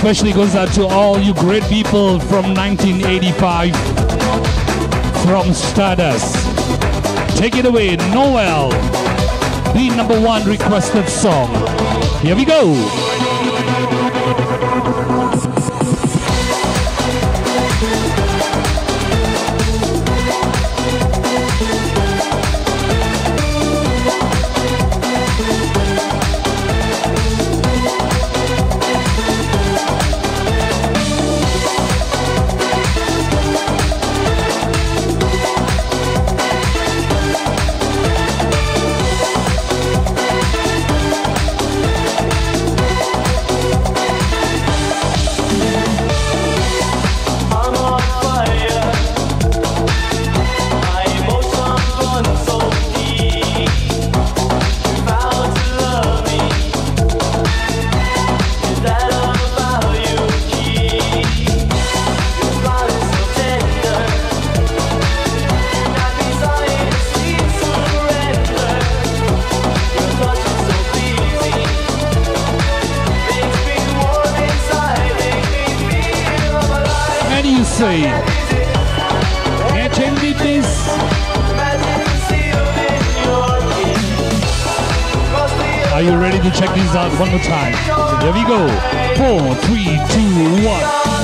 especially goes out to all you great people from 1985 from Stardust. Take it away, Noel, the number one requested song. Here we go. This. Are you ready to check these out one more time? Here we go. Four, three, two, one.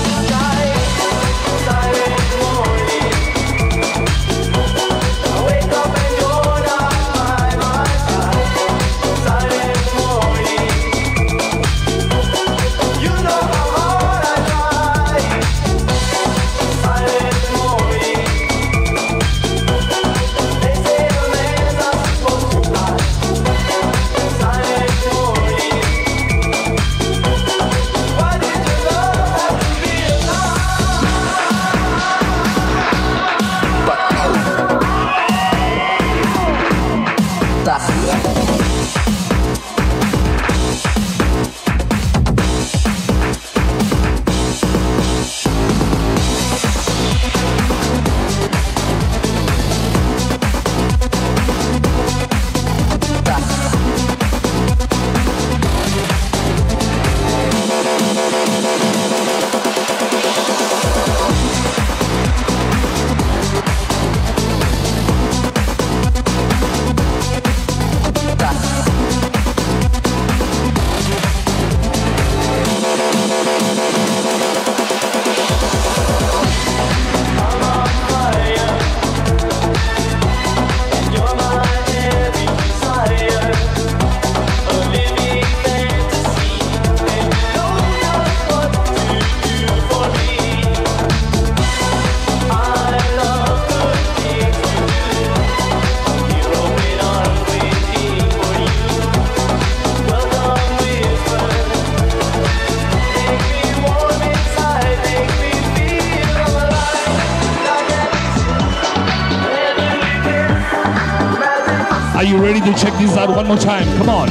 One more time. Come on.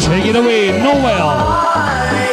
Take it away, Noel.